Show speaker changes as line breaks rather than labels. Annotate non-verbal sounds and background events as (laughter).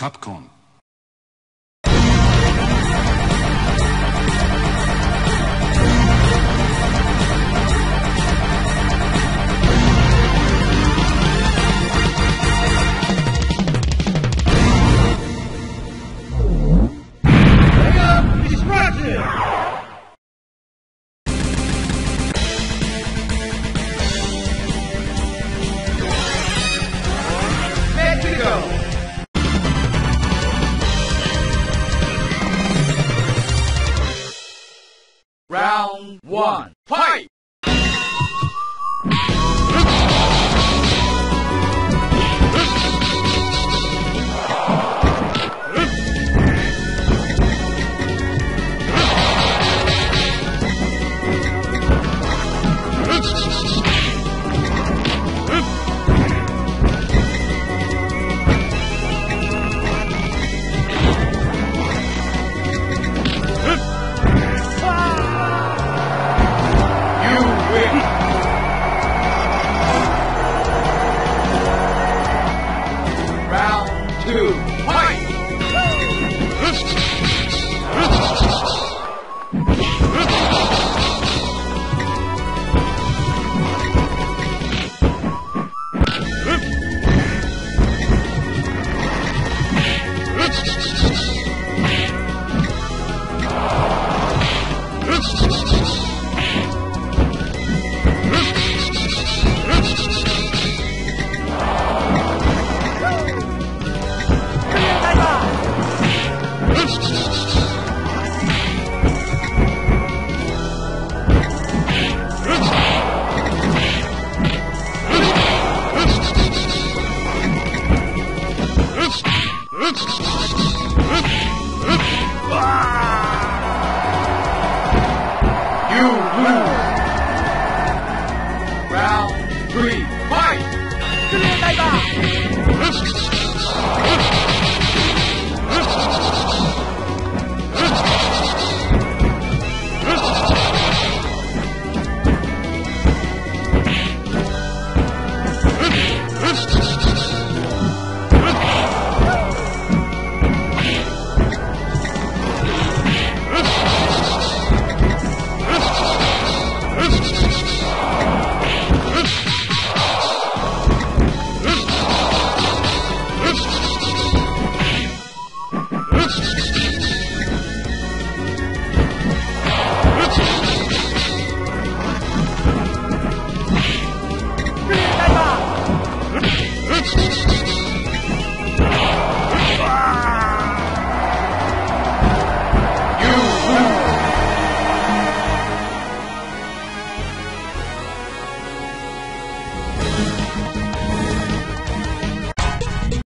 Capcom.
One, fight! Round three, fight! (laughs)